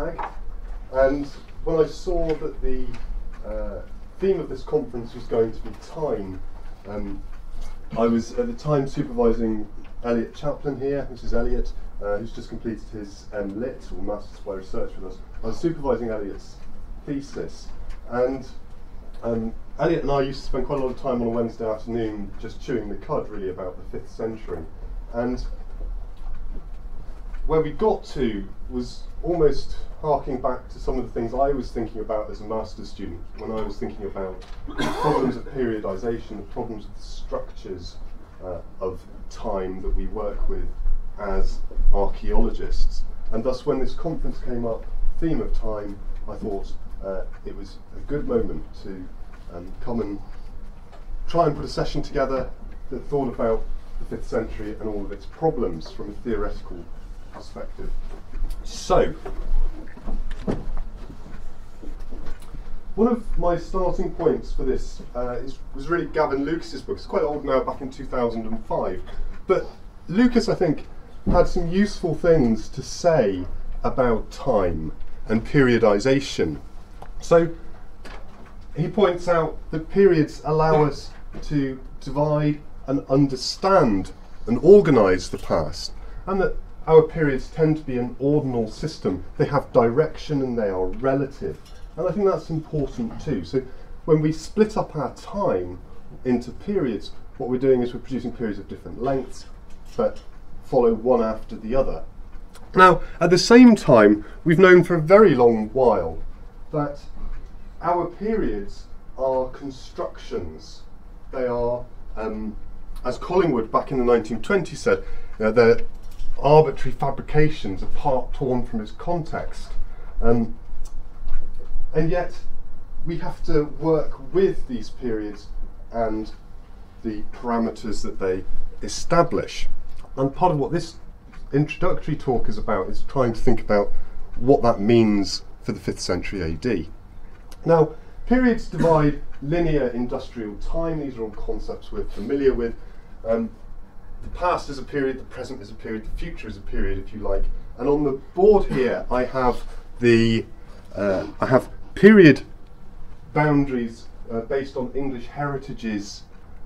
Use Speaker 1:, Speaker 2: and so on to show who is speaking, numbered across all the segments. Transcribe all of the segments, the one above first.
Speaker 1: TAG, and when I saw that the uh, theme of this conference was going to be time, um, I was at the time supervising Elliot Chaplin here, this is Elliot, uh, who's just completed his um, Lit, or Masters by Research with us. I was supervising Elliot's thesis, and um, Elliot and I used to spend quite a lot of time on a Wednesday afternoon just chewing the cud really about the 5th century. And where we got to was almost harking back to some of the things I was thinking about as a master's student when I was thinking about problems of periodization, the problems of the structures uh, of time that we work with as archaeologists. And thus, when this conference came up, theme of time, I thought uh, it was a good moment to um, come and try and put a session together that thought about the 5th century and all of its problems from a theoretical perspective. So, one of my starting points for this uh, is, was really Gavin Lucas's book. It's quite old now, back in 2005. But Lucas, I think, had some useful things to say about time and periodization. So, he points out that periods allow us to divide and understand and organise the past, and that our periods tend to be an ordinal system. They have direction and they are relative. And I think that's important too. So when we split up our time into periods, what we're doing is we're producing periods of different lengths, but follow one after the other. Now, at the same time, we've known for a very long while that our periods are constructions. They are, um, as Collingwood back in the 1920s said, uh, they're arbitrary fabrications, a part torn from its context. Um, and yet, we have to work with these periods and the parameters that they establish. And part of what this introductory talk is about is trying to think about what that means for the 5th century AD. Now, periods divide linear industrial time. These are all concepts we're familiar with. Um, the past is a period, the present is a period, the future is a period, if you like. And on the board here, I have the uh, I have period boundaries uh, based on English Heritage's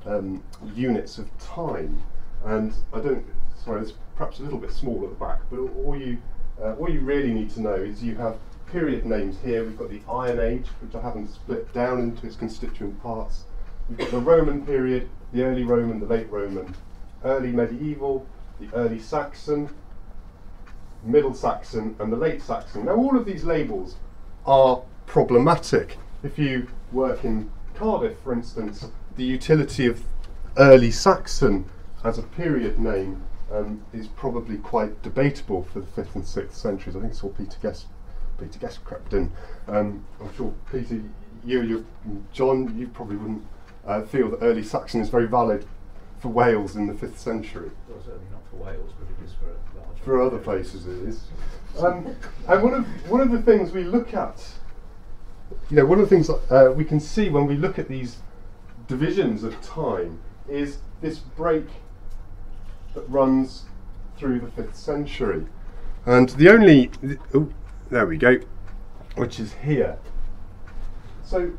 Speaker 1: um, units of time. And I don't, sorry, it's perhaps a little bit small at the back, but all you uh, all you really need to know is you have period names here. We've got the Iron Age, which I haven't split down into its constituent parts. We've got the Roman period, the early Roman, the late Roman, early medieval, the early Saxon, middle Saxon, and the late Saxon. Now, all of these labels are problematic. If you work in Cardiff, for instance, the utility of early Saxon as a period name um, is probably quite debatable for the 5th and 6th centuries. I think it's all Peter Guest, Peter Guest crept in. Um, I'm sure, Peter, you, you, John, you probably wouldn't uh, feel that early Saxon is very valid for Wales in the 5th century.
Speaker 2: Well, certainly not for Wales, but it is for large.
Speaker 1: For other places it is. Um, and one of, one of the things we look at, you know, one of the things uh, we can see when we look at these divisions of time is this break that runs through the 5th century. And the only, oh, there we go, which is here. So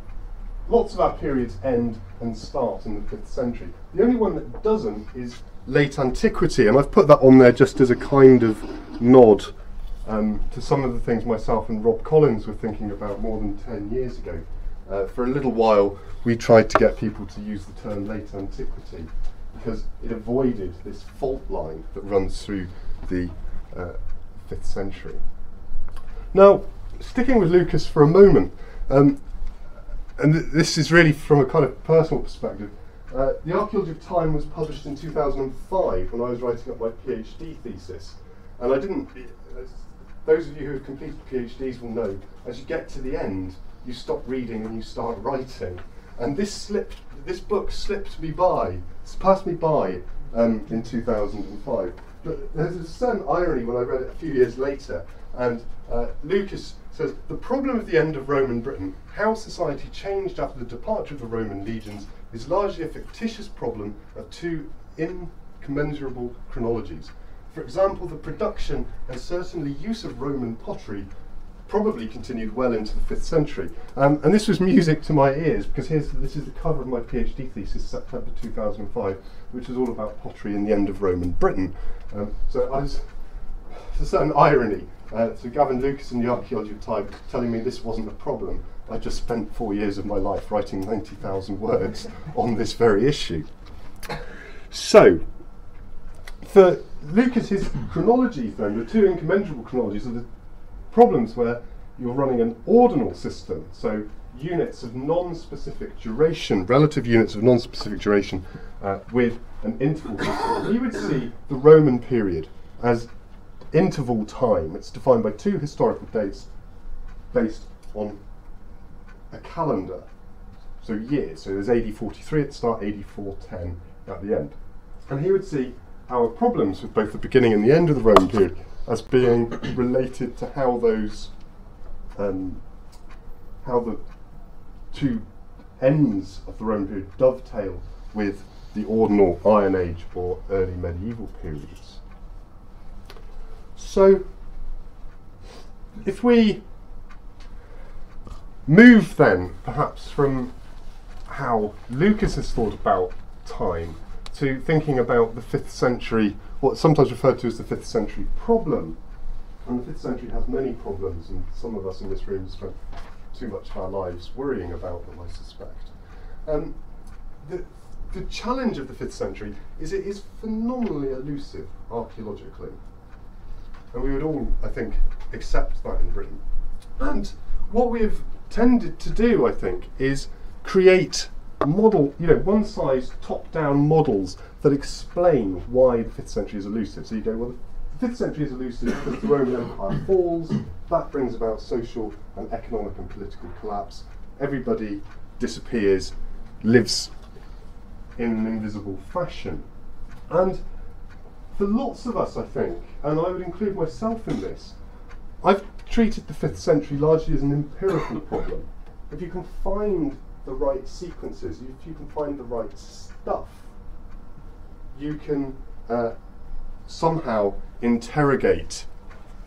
Speaker 1: lots of our periods end and start in the 5th century. The only one that doesn't is late antiquity, and I've put that on there just as a kind of nod um, to some of the things myself and Rob Collins were thinking about more than 10 years ago. Uh, for a little while, we tried to get people to use the term late antiquity because it avoided this fault line that runs through the uh, 5th century. Now, sticking with Lucas for a moment, um, and th- this is really from a kind of personal perspective. Uh, the Archaeology of Time was published in 2005 when I was writing up my PhD thesis, and I didn't. Those of you who have completed PhDs will know, as you get to the end, you stop reading and you start writing. And this slipped, this book slipped me by, passed me by um, in 2005. But there's a certain irony when I read it a few years later, and uh, Lucas says the problem of the end of Roman Britain, how society changed after the departure of the Roman legions, is largely a fictitious problem of two incommensurable chronologies. For example, the production and certainly use of Roman pottery probably continued well into the 5th century. Um, and this was music to my ears because here's, this is the cover of my PhD thesis, September 2005, which is all about pottery in the end of Roman Britain. Um, so I was, a certain irony. Uh, so Gavin Lucas in the Archaeology of Time telling me this wasn't a problem. I just spent four years of my life writing 90,000 words on this very issue. So, for Lucas's chronology, then, the two incommensurable chronologies are the problems where you're running an ordinal system, so units of non-specific duration, relative units of non-specific duration, uh, with an interval system. You would see the Roman period as interval time. It's defined by two historical dates based on a calendar, so years. So there's AD 43 at the start, AD 410 at the end. And he would see our problems with both the beginning and the end of the Roman period as being related to how those, um, how the two ends of the Roman period dovetail with the ordinal Iron Age or early medieval periods. So, if we move then perhaps from how Lucas has thought about time to thinking about the 5th century, what's sometimes referred to as the 5th century problem. And the 5th century has many problems, and some of us in this room spent too much of our lives worrying about them, I suspect. Um, the, the challenge of the 5th century is it is phenomenally elusive archaeologically. And we would all, I think, accept that in Britain. And what we've tended to do, I think, is create model, you know, one size top down models that explain why the 5th century is elusive. So you go, well, the 5th century is elusive because the Roman Empire falls, that brings about social and economic and political collapse. Everybody disappears, lives in an invisible fashion. And for lots of us, I think, and I would include myself in this, I've treated the 5th century largely as an empirical problem. If you can find the right sequences, if you can find the right stuff, you can uh, somehow interrogate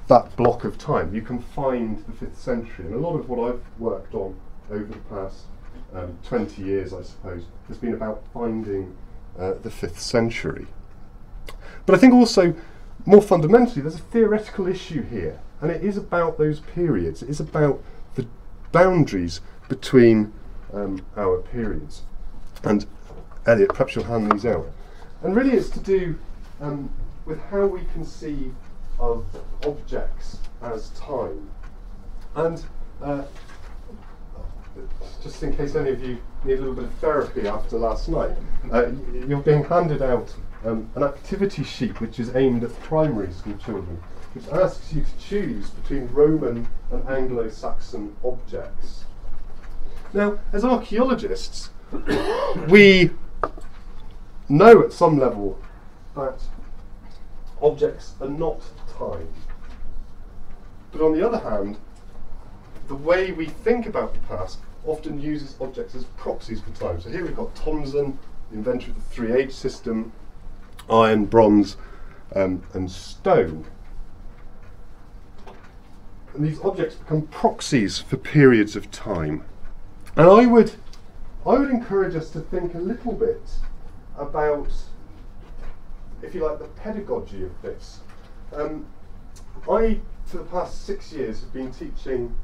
Speaker 1: that block of time. You can find the 5th century. And a lot of what I've worked on over the past um, 20 years, I suppose, has been about finding uh, the 5th century. But I think also, more fundamentally, there's a theoretical issue here, and it is about those periods. It is about the boundaries between um, our periods. And Elliot, perhaps you'll hand these out. And really, it's to do um, with how we conceive of objects as time. And uh, just in case any of you need a little bit of therapy after last night, uh, you're being handed out um, an activity sheet which is aimed at primary school children, which asks you to choose between Roman and Anglo Saxon objects. Now, as archaeologists, we know at some level that objects are not time. But on the other hand, the way we think about the past often uses objects as proxies for time. So here we've got Thomsen, the inventor of the three age system, iron, bronze, um, and stone. And these objects become proxies for periods of time. And I would, I would encourage us to think a little bit about, if you like, the pedagogy of this. Um, I, for the past six years, have been teaching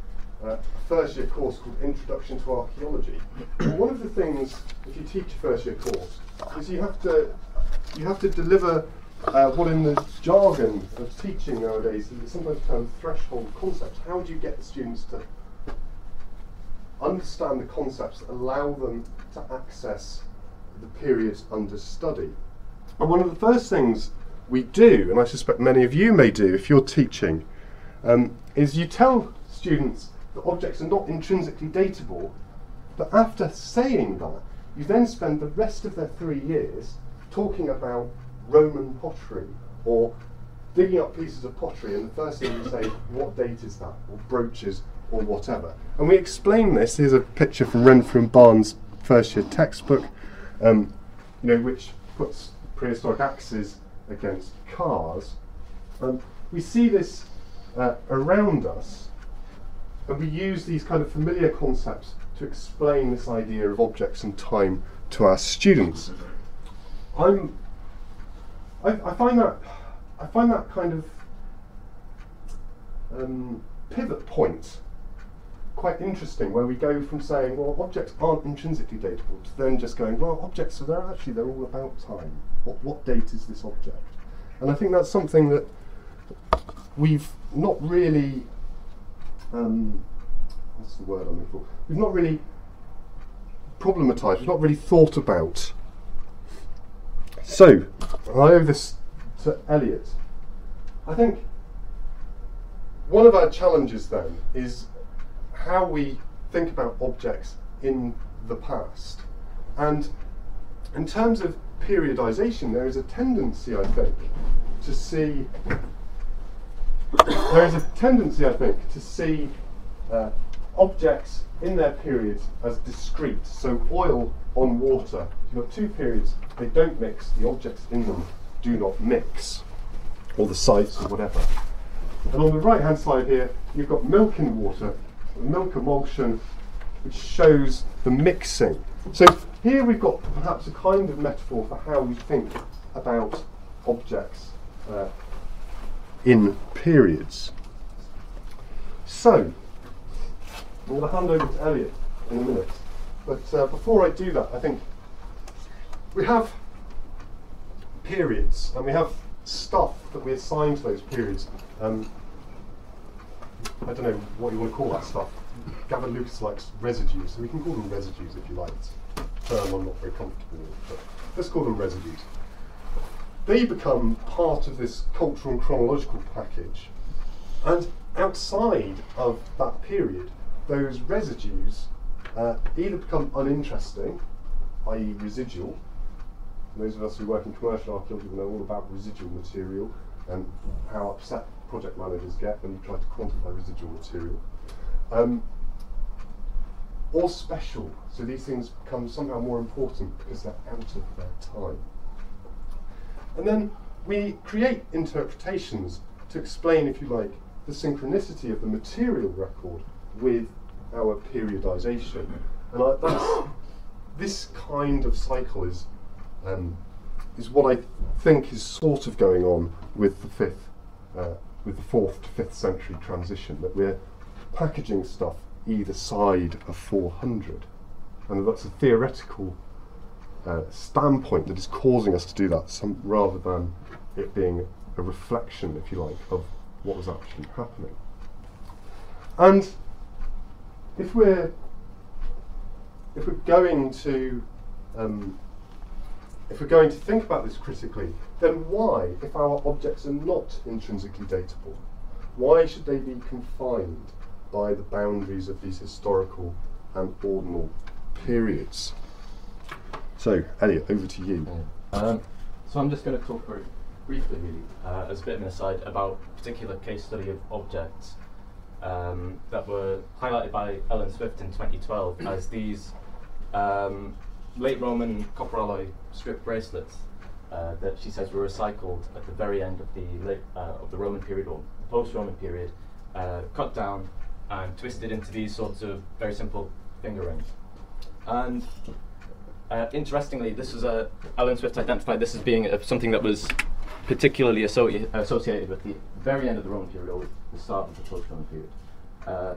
Speaker 1: uh, a first year course called Introduction to Archaeology. one of the things, if you teach a first year course, is you have to you have to deliver uh, what in the jargon of teaching nowadays is sometimes termed threshold concepts. How do you get the students to understand the concepts that allow them to access the periods under study? And one of the first things we do, and I suspect many of you may do if you're teaching, um, is you tell students that objects are not intrinsically datable, but after saying that, you then spend the rest of their three years talking about Roman pottery or digging up pieces of pottery, and the first thing you say, what date is that, or brooches, or whatever. And we explain this. Here's a picture from Renfrew and Bahn's first year textbook, um, you know, which puts prehistoric axes against cars. Um, we see this uh, around us, and we use these kind of familiar concepts to explain this idea of objects and time to our students. I'm, I, I find that, I find that kind of um, pivot point quite interesting, where we go from saying, well, objects aren't intrinsically datable, to then just going, well, objects, so they're actually they're all about time. What what date is this object? And I think that's something that we've not really, um, what's the word I'm looking for? We've not really problematized, we've not really thought about. So, I owe this to Elliot. I think one of our challenges then is how we think about objects in the past. And in terms of periodization, there is a tendency, I think, to see there is a tendency, I think, to see uh, objects in their periods as discrete. So oil on water, you've got two periods, they don't mix, the objects in them do not mix, or the sites or whatever. And on the right hand side here, you've got milk in water, milk emulsion, which shows the mixing. So here we've got perhaps a kind of metaphor for how we think about objects uh, in periods. So, I'm going to hand over to Elliot in a minute. But uh, before I do that, I think we have periods and we have stuff that we assign to those periods. Um, I don't know what you want to call that stuff. Gavin Lucas likes residues, so we can call them residues if you like. It's a term I'm not very comfortable with, but let's call them residues. They become part of this cultural and chronological package, and outside of that period, those residues uh, either become uninteresting, i.e., residual. Those of us who work in commercial archaeology will know all about residual material and how upset project managers get when you try to quantify residual material. Um, or special, so these things become somehow more important because they're out of their time. And then we create interpretations to explain, if you like, the synchronicity of the material record with our periodization. And I, this kind of cycle is, um, is what I think is sort of going on with the fifth, uh, with the fourth to fifth century transition, that we're packaging stuff either side of 400. And that's a theoretical uh, standpoint that is causing us to do that, some, rather than it being a reflection, if you like, of what was actually happening. And if we're if we're going to um, if we're going to think about this critically, then why, if our objects are not intrinsically datable, why should they be confined by the boundaries of these historical and ordinal periods? So, Elliot, over to you.
Speaker 3: Um, so I'm just going to talk very briefly, really, uh, as a bit of an aside, about a particular case study of objects um, that were highlighted by Ellen Swift in 2012 as these um, late Roman copper alloy strip bracelets uh, that she says were recycled at the very end of the late uh, of the Roman period or post-Roman period, uh, cut down and twisted into these sorts of very simple finger rings. And uh, interestingly, this is a Ellen Swift identified this as being a, something that was particularly associ- associated with the very end of the Roman period or the start of the post-Roman period. Uh,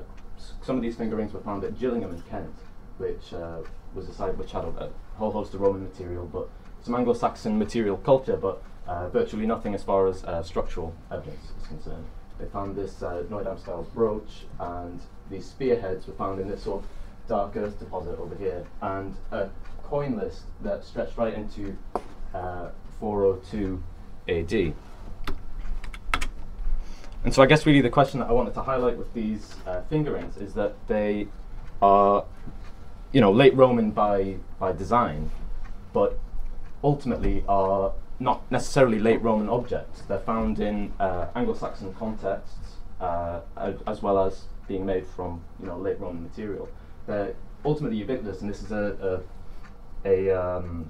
Speaker 3: some of these finger rings were found at Gillingham in Kent, which uh, was a site which had a, whole host of Roman material, but some Anglo-Saxon material culture, but uh, virtually nothing as far as uh, structural evidence is concerned. They found this uh, Nydam-style brooch, and these spearheads were found in this sort of dark earth deposit over here, and a coin list that stretched right into uh, 402 AD. And so I guess really the question that I wanted to highlight with these uh, fingerings is that they are, you know, late Roman by by design, but ultimately are not necessarily late Roman objects. They're found in uh, Anglo-Saxon contexts uh, as well as being made from you know late Roman material. They're ultimately ubiquitous, and this is a a, a um,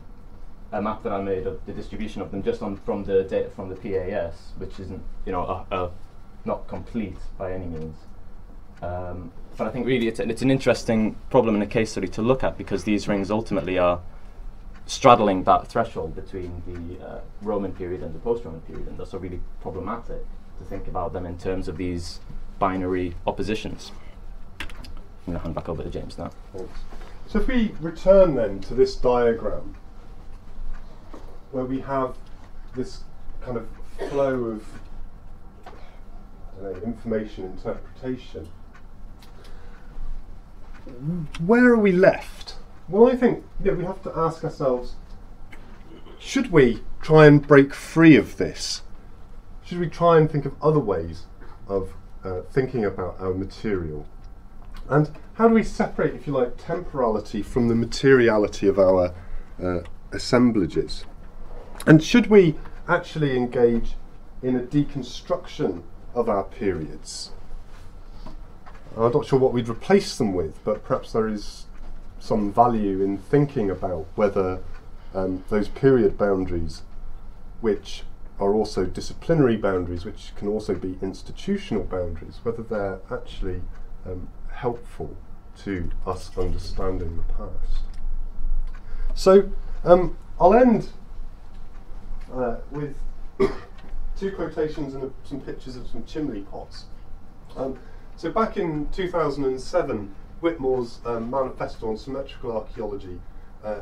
Speaker 3: a map that I made of the distribution of them just on from the data from the PAS, which isn't you know a, not complete by any means. Um, but I think really it's, it's an interesting problem in a case study to look at because these rings ultimately are straddling that threshold between the uh, Roman period and the post-Roman period, and thus are really problematic to think about them in terms of these binary oppositions. I'm going to hand back over to James now.
Speaker 1: Thanks. So if we return then to this diagram, where we have this kind of flow of know, information interpretation, where are we left? Well, I think we have to ask ourselves: Should we try and break free of this? Should we try and think of other ways of uh, thinking about our material? And how do we separate, if you like, temporality from the materiality of our uh, assemblages? And should we actually engage in a deconstruction of our periods? I'm not sure what we'd replace them with, but perhaps there is some value in thinking about whether um, those period boundaries, which are also disciplinary boundaries, which can also be institutional boundaries, whether they're actually um, helpful to us understanding the past. So um, I'll end uh, with two quotations and a, some pictures of some chimney pots. So back in 2007, Witmore's um, Manifesto on Symmetrical Archaeology uh,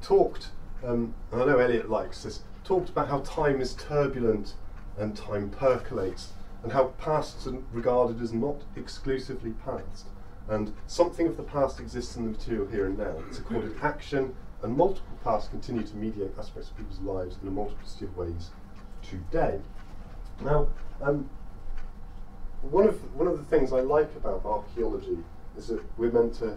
Speaker 1: talked, um, and I know Elliot likes this, talked about how time is turbulent and time percolates, and how pasts are regarded as not exclusively past. And something of the past exists in the material here and now. It's accorded action, and multiple pasts continue to mediate aspects of people's lives in a multiplicity of ways today. Now, um, one of one of the things I like about archaeology is that we're meant to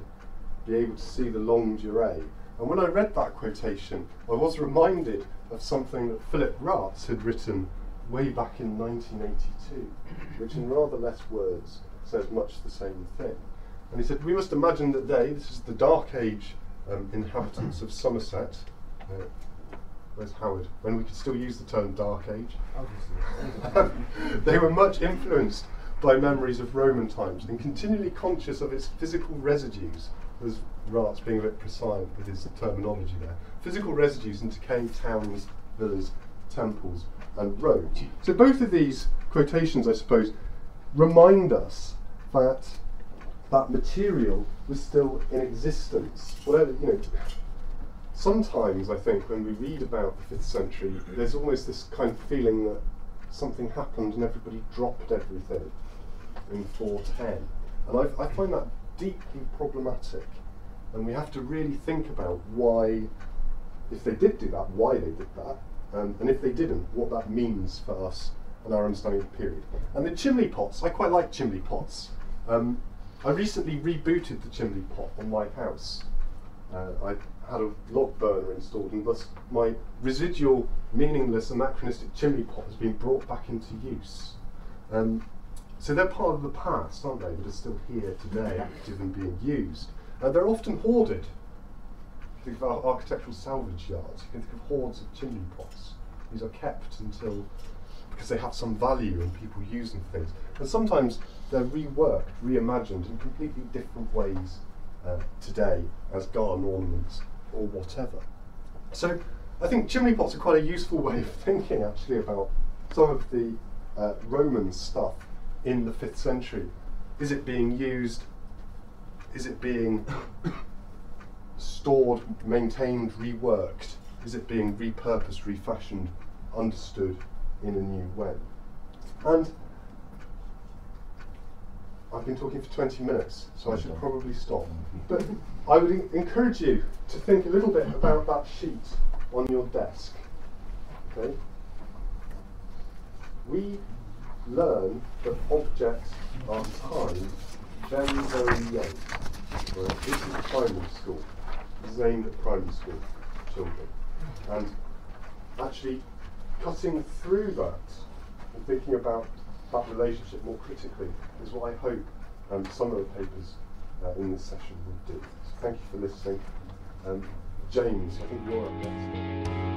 Speaker 1: be able to see the longue durée. And when I read that quotation, I was reminded of something that Philip Rahtz had written way back in 1982, which in rather less words says much the same thing. And he said, We must imagine that they, this is the Dark Age um, inhabitants of Somerset, uh, where's Howard? When we could still use the term Dark Age. they were much influenced by memories of Roman times and continually conscious of its physical residues, as Rahtz being a bit precise with his terminology there, physical residues in decaying towns, villas, temples, and roads. So both of these quotations, I suppose, remind us that that material was still in existence. Whatever you know. Sometimes I think when we read about the fifth century, there's almost this kind of feeling that something happened and everybody dropped everything in 410. And I, I find that deeply problematic. And we have to really think about why, if they did do that, why they did that, um, and if they didn't, what that means for us and our understanding of the period. And the chimney pots, I quite like chimney pots. Um, I recently rebooted the chimney pot on my house. Uh, I had a log burner installed, and thus my residual, meaningless, anachronistic chimney pot has been brought back into use. Um, so they're part of the past, aren't they, that are still here today, active and being used. Uh, they're often hoarded. Think of our architectural salvage yards. You can think of hoards of chimney pots. These are kept until because they have some value and people use them for things. And sometimes they're reworked, reimagined in completely different ways uh, today as garden ornaments or whatever. So I think chimney pots are quite a useful way of thinking actually about some of the uh, Roman stuff in the fifth century. Is it being used? Is it being stored, maintained, reworked? Is it being repurposed, refashioned, understood in a new way? And I've been talking for 20 minutes, so I should probably stop. But I would encourage you to think a little bit about that sheet on your desk. Okay? We learn that objects are timed very, very young. This is primary school. This is aimed at primary school children. And actually cutting through that and thinking about that relationship more critically is what I hope um, some of the papers uh, in this session will do. So thank you for listening. Um, James, I think you're up next.